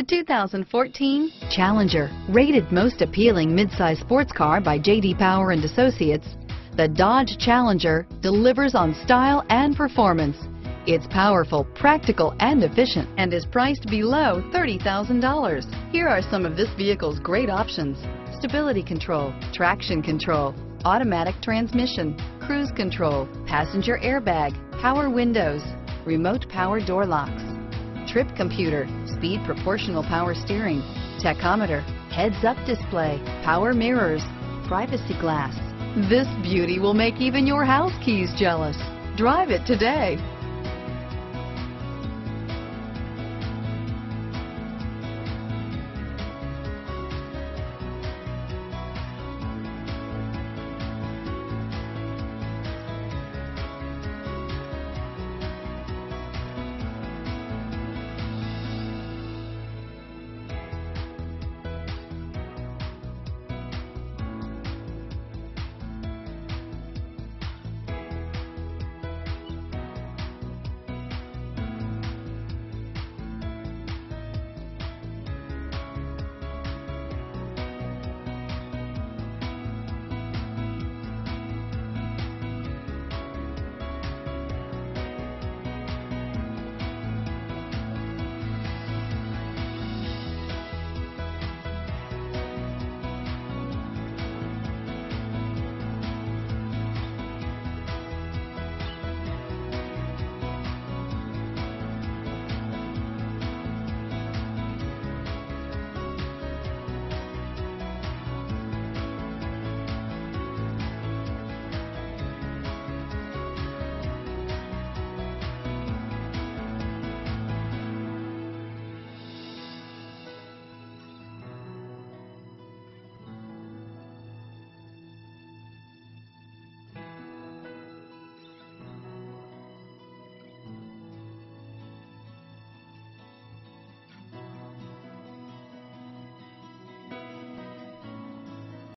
The 2014 Challenger, rated most appealing midsize sports car by J.D. Power and Associates, the Dodge Challenger delivers on style and performance. It's powerful, practical, and efficient, and is priced below $30,000. Here are some of this vehicle's great options. Stability control, traction control, automatic transmission, cruise control, passenger airbag, power windows, remote power door locks, trip computer, speed proportional power steering, tachometer, heads-up display, power mirrors, privacy glass. This beauty will make even your house keys jealous. Drive it today.